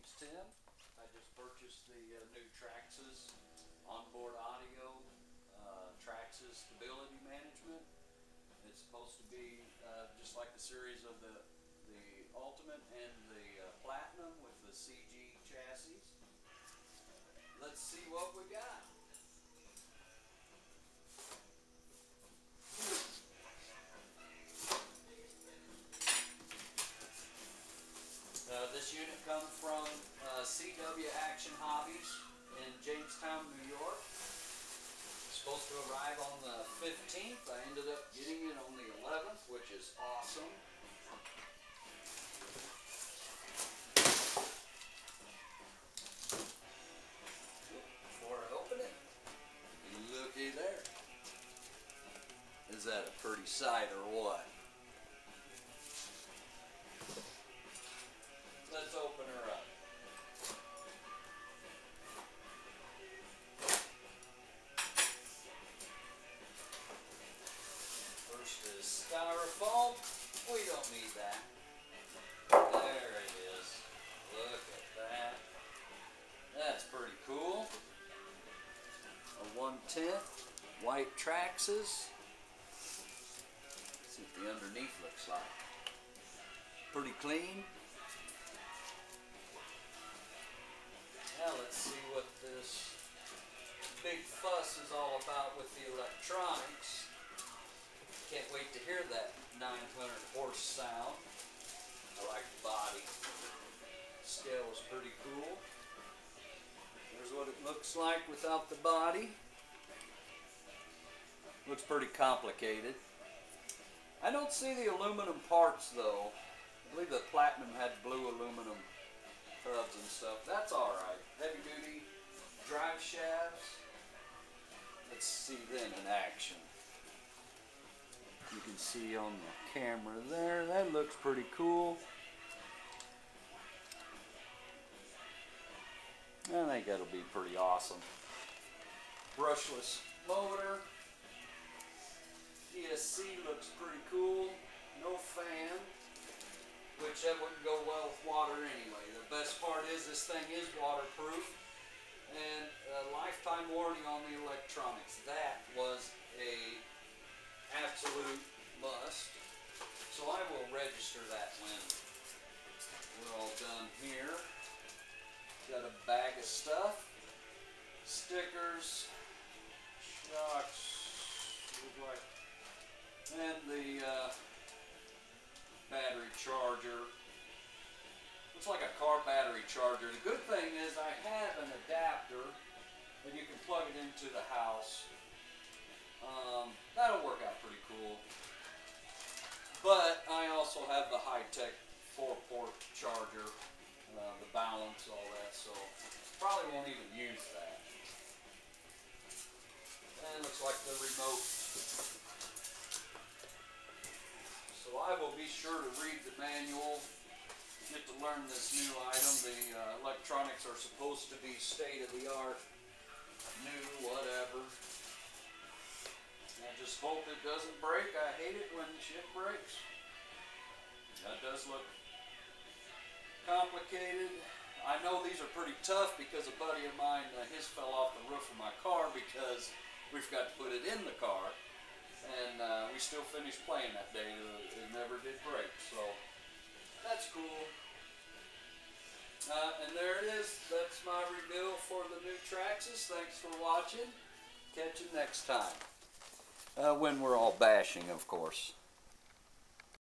name's Tim. I just purchased the uh, new Traxxas onboard audio, uh, Traxxas stability management. It's supposed to be uh, just like the series of the the Ultimate and the uh, Platinum with the CG chassis. Let's see what we got. Uh, this unit comes from CW Action Hobbies in Jamestown, New York. Supposed to arrive on the 15th. I ended up getting it on the 11th, which is awesome. Before I open it, looky there. Is that a pretty sight or what? Let's open her up. Styrofoam. We don't need that. There it is. Look at that. That's pretty cool. A one tenth white Traxxas. See what the underneath looks like. Pretty clean. Now let's see what this big fuss is all about with the electronics. Can't wait to hear that 900 horse sound. I like the body. Scale is pretty cool. There's what it looks like without the body. Looks pretty complicated. I don't see the aluminum parts though. I believe the Platinum had blue aluminum hubs and stuff. That's alright. Heavy duty drive shafts. Let's see them in action. You can see on the camera there, that looks pretty cool. I think that'll be pretty awesome. Brushless motor. ESC looks pretty cool. No fan which that wouldn't go well with water anyway. The best part is this thing is waterproof and a lifetime warranty on the electronics. That was must. So I will register that when we're all done here. Got a bag of stuff, stickers, shocks, and the uh, battery charger. Looks like a car battery charger. The good thing is I have an adapter and you can plug it into the house. High-tech four-port charger, uh, the balance, all that, so probably won't even use that. And looks like the remote so I will be sure to read the manual, get to learn this new item. The uh, electronics are supposed to be state of the art, new, whatever. I just hope it doesn't break. I hate it when shit look complicated. I know these are pretty tough because a buddy of mine, uh, his fell off the roof of my car because we forgot to put it in the car and uh, we still finished playing that day. It never did break, so that's cool. Uh, and there it is. That's my review for the new Traxxas. Thanks for watching. Catch you next time. Uh, when we're all bashing, of course.